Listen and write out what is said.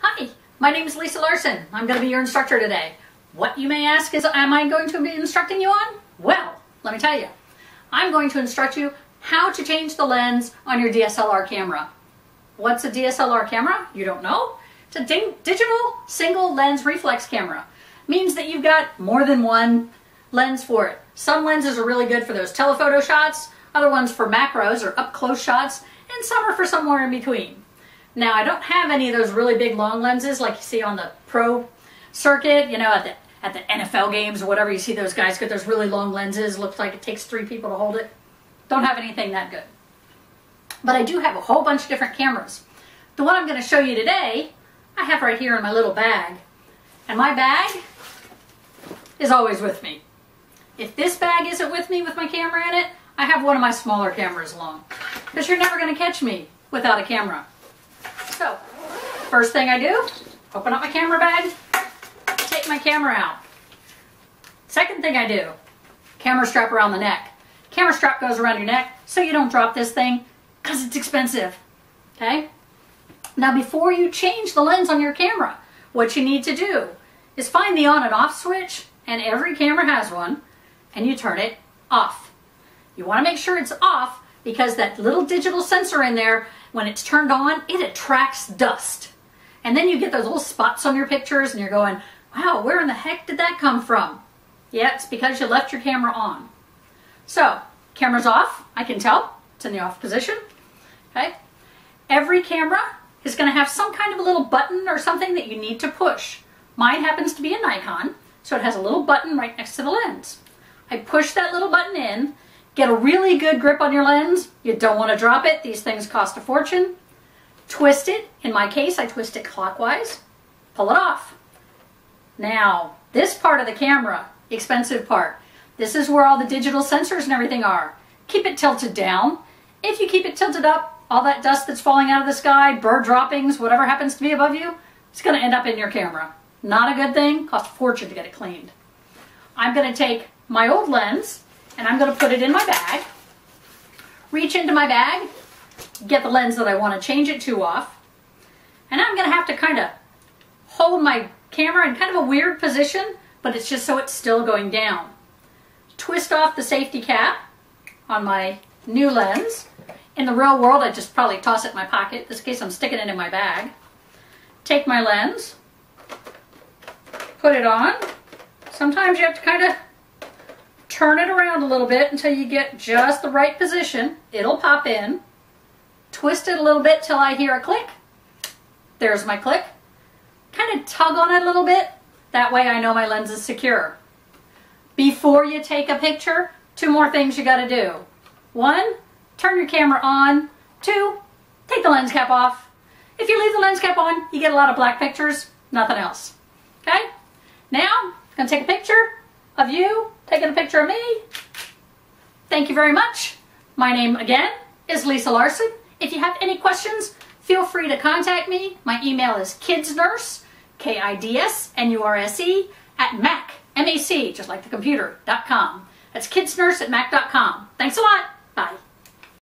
Hi, my name is Lisa Larson. I'm going to be your instructor today. What you may ask is, am I going to be instructing you on? Well, let me tell you. I'm going to instruct you how to change the lens on your DSLR camera. What's a DSLR camera? You don't know? It's a digital single lens reflex camera. Means that you've got more than one lens for it. Some lenses are really good for those telephoto shots, other ones for macros or up close shots, and some are for somewhere in between. Now I don't have any of those really big long lenses like you see on the pro circuit, you know, at the at the NFL games or whatever, you see those guys get those really long lenses, looks like it takes three people to hold it. Don't have anything that good. But I do have a whole bunch of different cameras. The one I'm going to show you today, I have right here in my little bag. And my bag is always with me. If this bag isn't with me with my camera in it, I have one of my smaller cameras along. Because you're never going to catch me without a camera. So, first thing I do, open up my camera bag, take my camera out. Second thing I do, camera strap around the neck. Camera strap goes around your neck so you don't drop this thing because it's expensive. Okay? Now before you change the lens on your camera, what you need to do is find the on and off switch, and every camera has one, and you turn it off. You want to make sure it's off because that little digital sensor in there when it's turned on, it attracts dust. And then you get those little spots on your pictures and you're going, wow, where in the heck did that come from? Yeah, it's because you left your camera on. So, camera's off, I can tell. It's in the off position. Okay. Every camera is going to have some kind of a little button or something that you need to push. Mine happens to be a Nikon, so it has a little button right next to the lens. I push that little button in Get a really good grip on your lens. You don't want to drop it. These things cost a fortune. Twist it. In my case, I twist it clockwise. Pull it off. Now, this part of the camera, expensive part, this is where all the digital sensors and everything are. Keep it tilted down. If you keep it tilted up, all that dust that's falling out of the sky, bird droppings, whatever happens to be above you, it's going to end up in your camera. Not a good thing. Cost a fortune to get it cleaned. I'm going to take my old lens, and I'm going to put it in my bag. Reach into my bag, get the lens that I want to change it to off. And I'm going to have to kind of hold my camera in kind of a weird position, but it's just so it's still going down. Twist off the safety cap on my new lens. In the real world, I'd just probably toss it in my pocket. In this case, I'm sticking it in my bag. Take my lens, put it on. Sometimes you have to kind of turn it around a little bit until you get just the right position. It'll pop in. Twist it a little bit till I hear a click. There's my click. Kind of tug on it a little bit. That way I know my lens is secure. Before you take a picture, two more things you got to do. One, turn your camera on. Two, take the lens cap off. If you leave the lens cap on, you get a lot of black pictures, nothing else. Okay? Now, I'm going to take a picture of you taking a picture of me. Thank you very much. My name again is Lisa Larson. If you have any questions, feel free to contact me. My email is kidsnurse, K-I-D-S-N-U-R-S-E, at mac, M-A-C, just like the computer, dot com. That's kidsnurse at mac.com. Thanks a lot. Bye.